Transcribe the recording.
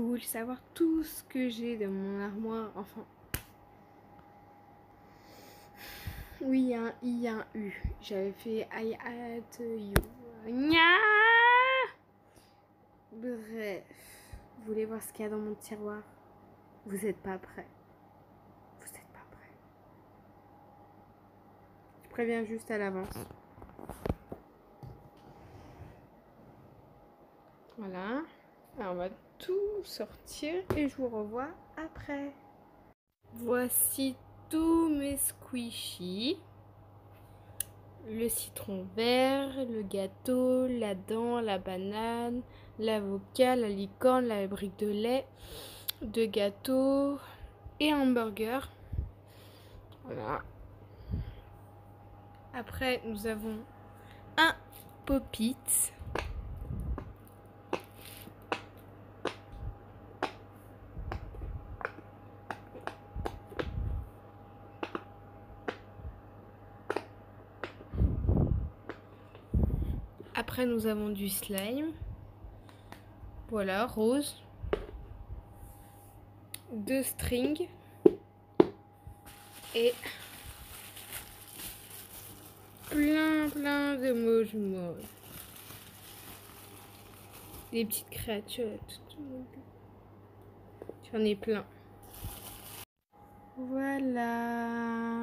vous voulez savoir tout ce que j'ai dans mon armoire Enfin. Oui, il y a un I, un U. J'avais fait I at you. Nya Bref. Vous voulez voir ce qu'il y a dans mon tiroir? Vous n'êtes pas prêts. Vous n'êtes pas prêts. Je préviens juste à l'avance. Voilà. Alors on va tout sortir et je vous revois après. Voici tous mes squishies. Le citron vert, le gâteau, la dent, la banane, l'avocat, la licorne, la brique de lait, de gâteau et un hamburger. Voilà. Après, nous avons un pop-it. Après, nous avons du slime. Voilà, rose. Deux strings. Et plein, plein de moches. Des petites créatures. J'en ai plein. Voilà.